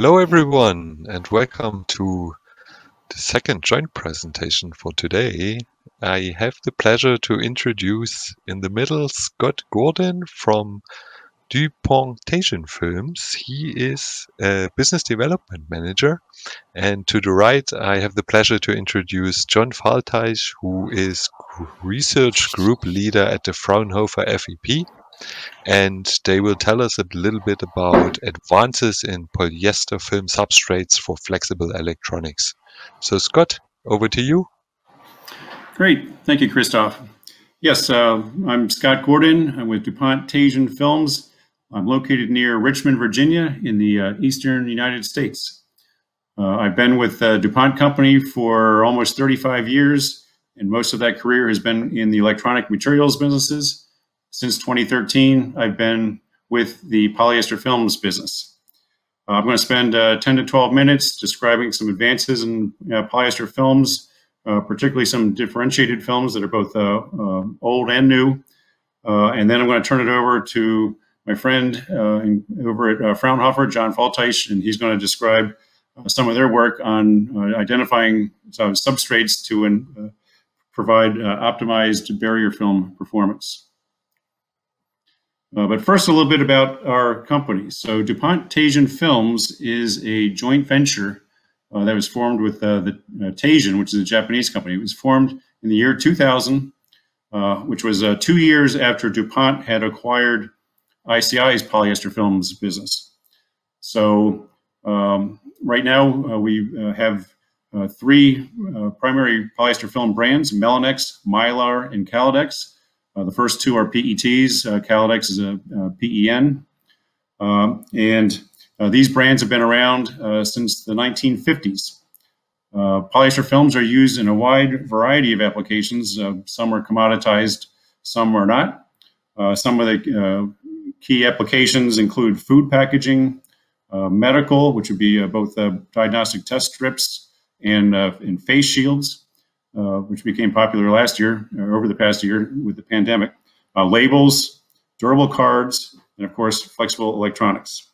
Hello everyone and welcome to the second joint presentation for today. I have the pleasure to introduce in the middle Scott Gordon from DuPont Teijin Films. He is a business development manager. And to the right, I have the pleasure to introduce John Fahlteich, who is research group leader at the Fraunhofer FEP and they will tell us a little bit about advances in polyester film substrates for flexible electronics. So, Scott, over to you. Great. Thank you, Christoph. Yes, uh, I'm Scott Gordon. I'm with DuPont Teijin Films. I'm located near Richmond, Virginia, in the uh, eastern United States. Uh, I've been with the DuPont Company for almost 35 years, and most of that career has been in the electronic materials businesses. Since 2013, I've been with the polyester films business. Uh, I'm going to spend uh, 10 to 12 minutes describing some advances in uh, polyester films, uh, particularly some differentiated films that are both uh, uh, old and new. and then I'm going to turn it over to my friend over at Fraunhofer, John Fahlteich, and he's going to describe some of their work on identifying substrates to provide optimized barrier film performance. Uh, but first, a little bit about our company. So, DuPont Teijin Films is a joint venture uh, that was formed with uh, the uh, Teijin, which is a Japanese company. It was formed in the year 2000, uh, which was uh, two years after DuPont had acquired ICI's polyester films business. So, um, right now, we have three primary polyester film brands Melinex, Mylar, and Kaladex. Uh, the first two are PETs. Uh, Kaladex is a, a PEN. Um, and uh, these brands have been around uh, since the 1950s. Uh, polyester films are used in a wide variety of applications. Uh, some are commoditized, some are not. some of the key applications include food packaging, medical, which would be both diagnostic test strips and, and face shields, uh, which became popular last year, or over the past year with the pandemic, uh, labels, durable cards, and of course, flexible electronics.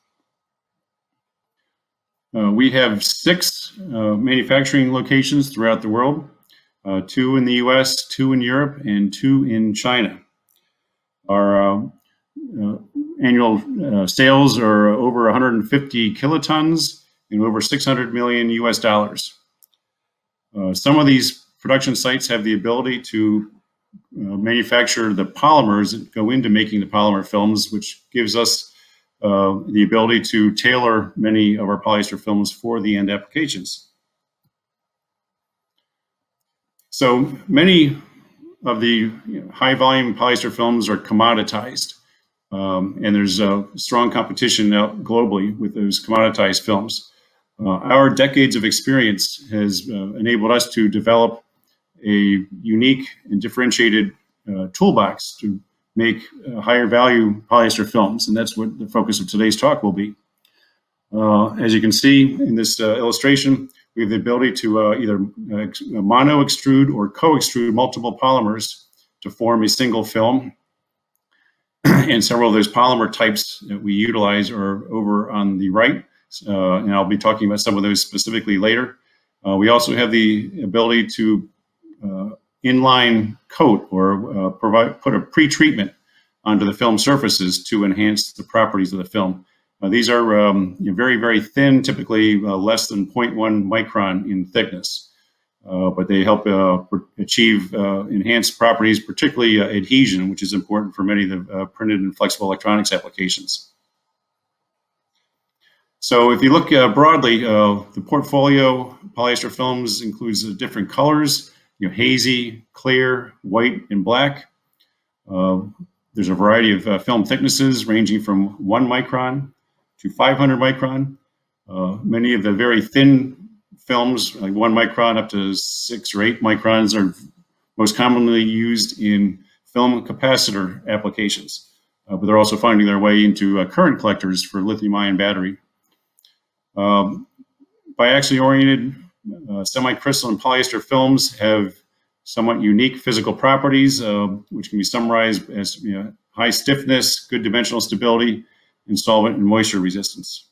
Uh, we have six uh, manufacturing locations throughout the world, uh, two in the US, two in Europe, and two in China. Our annual sales are over 150 kilotons and over 600 million US dollars. some of these production sites have the ability to uh, manufacture the polymers that go into making the polymer films, which gives us uh, the ability to tailor many of our polyester films for the end applications. So many of the high volume polyester films are commoditized. Um, and there's a strong competition globally with those commoditized films. Uh, our decades of experience has uh, enabled us to develop a unique and differentiated uh, toolbox to make uh, higher value polyester films. And that's what the focus of today's talk will be. Uh, as you can see in this uh, illustration, we have the ability to uh, either uh, mono extrude or co-extrude multiple polymers to form a single film. and several of those polymer types that we utilize are over on the right. and I'll be talking about some of those specifically later. we also have the ability to inline coat or uh, provide put a pre-treatment onto the film surfaces to enhance the properties of the film. Uh, these are um, very, very thin, typically uh, less than 0.1 micron in thickness, uh, but they help uh, achieve enhanced properties, particularly adhesion, which is important for many of the printed and flexible electronics applications. So if you look broadly, the portfolio polyester films includes different colors, you know, hazy, clear, white, and black. Uh, there's a variety of uh, film thicknesses ranging from one micron to 500 micron. Uh, many of the very thin films, like one micron up to six or eight microns, are most commonly used in film capacitor applications. Uh, but they're also finding their way into uh, current collectors for lithium-ion battery. Um, biaxially oriented uh, semi-crystalline polyester films have somewhat unique physical properties, uh, which can be summarized as you know, high stiffness, good dimensional stability, and solvent and moisture resistance.